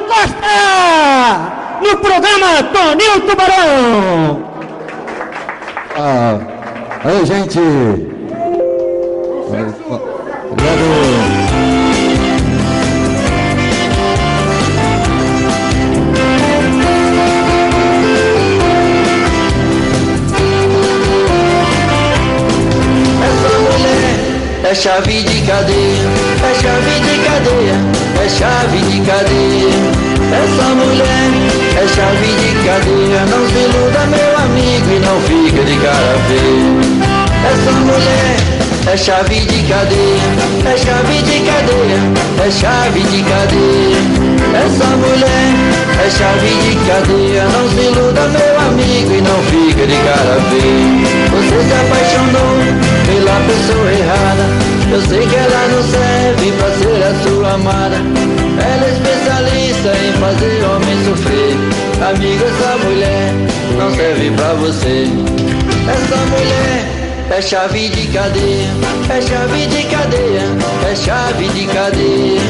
Costa! No programa Toninho Tubarão! Ah, aí, gente! Obrigado! é chave de cadeia, é chave de cadeia, é chave de cadeia. Essa mulher é chave de cadeia, não se iluda meu amigo e não fica de cara feia. Essa mulher é chave de cadeia, é chave de cadeia, é chave de cadeia. Essa mulher é chave de cadeia, não se iluda meu amigo e não fica de cara feia. Você se apaixonou pela pessoa errada. Eu sei que ela não serve pra ser a sua amada. Fazer homem sofrer. Amiga, essa mulher não serve pra você. Essa mulher é chave de cadeia, é chave de cadeia, é chave de cadeia.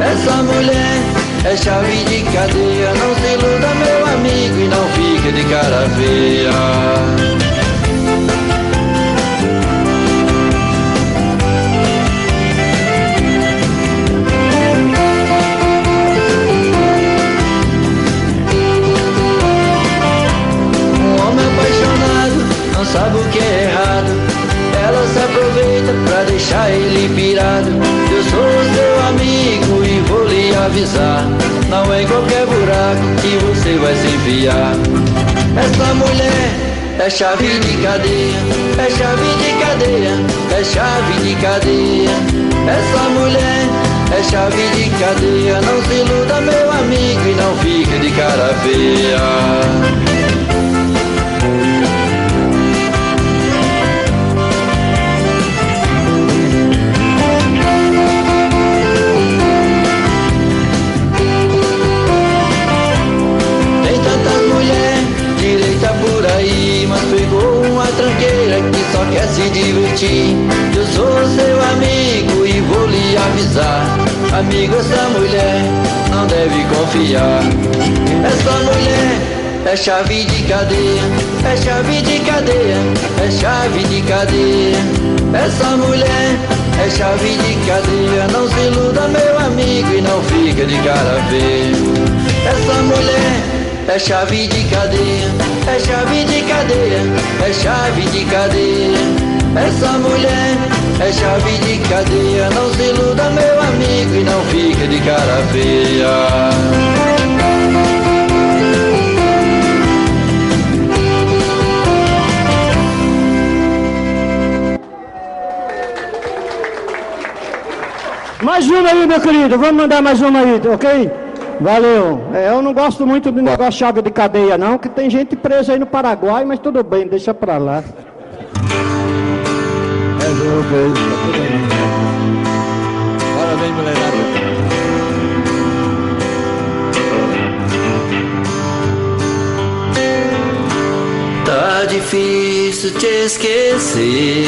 Essa mulher é chave de cadeia. Não se iluda, meu amigo, e não fique de cara feia. Qualquer buraco que você vai se enfiar. Essa mulher é chave de cadeia, é chave de cadeia, é chave de cadeia. Essa mulher é chave de cadeia. Não se iluda, meu amigo, e não fique de cara feia. Se divertir. Eu sou seu amigo e vou lhe avisar. Amigo, essa mulher não deve confiar. Essa mulher é chave de cadeia, é chave de cadeia, é chave de cadeia. Essa mulher é chave de cadeia. Não se iluda, meu amigo, e não fica de cara feia. Essa mulher é chave de cadeia, é chave de cadeia, é chave de cadeia. Essa mulher é chave de cadeia, não se iluda meu amigo e não fique de cara feia. Mais uma aí, meu querido. Vamos mandar mais uma aí, ok? Valeu. É, eu não gosto muito do negócio chave de cadeia, não, que tem gente presa aí no Paraguai, mas tudo bem, deixa pra lá. Resolve Parabéns, mulherada. Tá difícil te esquecer.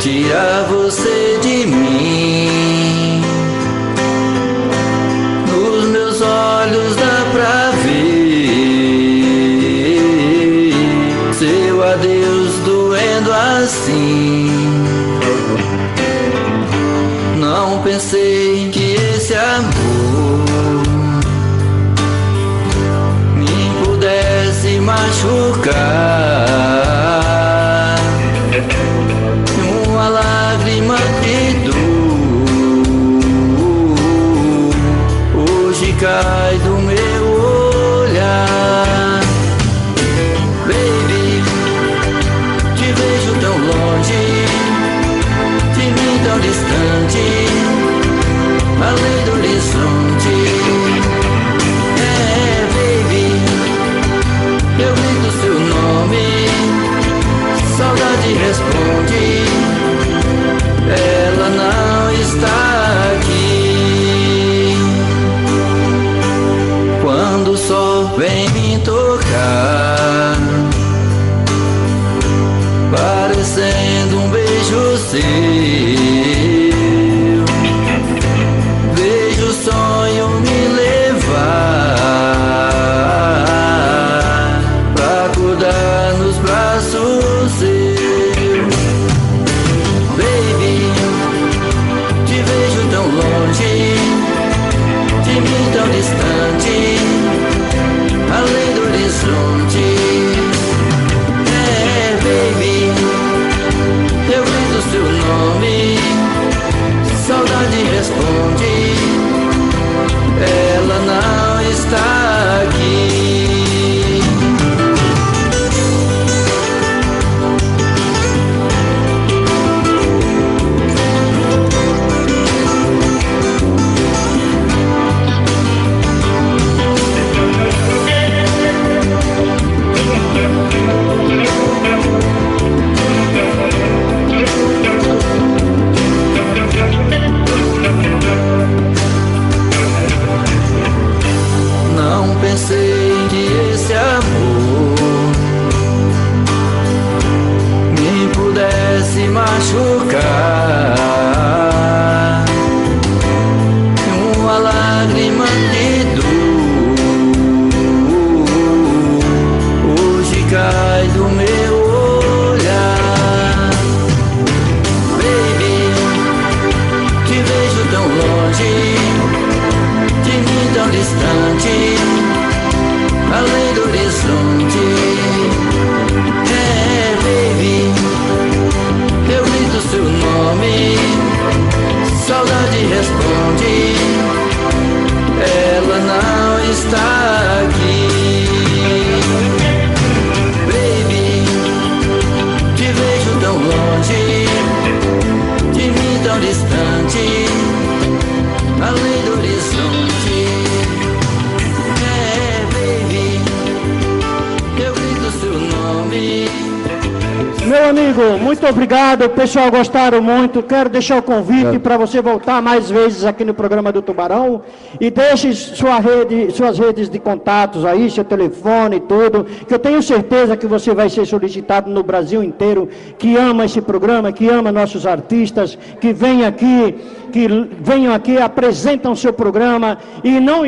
Tirar você de mim. Machucar. Vem me tocar, parecendo um beijo seu. Machucar. Meu amigo, muito obrigado. O pessoal gostaram muito. Quero deixar o convite para você voltar mais vezes aqui no programa do Tubarão. E deixe sua rede, suas redes de contatos aí, seu telefone e tudo. Que eu tenho certeza que você vai ser solicitado no Brasil inteiro, que ama esse programa, que ama nossos artistas, que vem aqui, que venham aqui, apresentam seu programa e não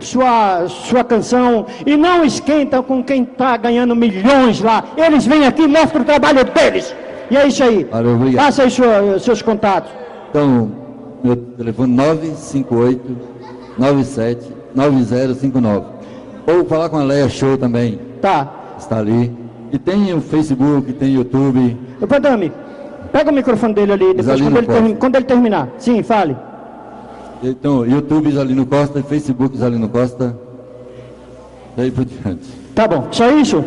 sua, sua canção e não esquentam com quem está ganhando milhões lá. Eles vêm aqui mostram o trabalho deles. E é isso aí. Valeu, obrigado. Passa aí sua- seus contatos. Então, meu telefone 958 97 9059. Ou falar com a Leia Show também, Tá. está ali. E tem o Facebook, tem YouTube. Ô, Padame, pega o microfone dele ali, depois Isalino quando ele, quando ele terminar. Sim, fale. Então, YouTube Zalino Costa, Facebook Zalino Costa. Daí por diante. Tá bom. Só isso?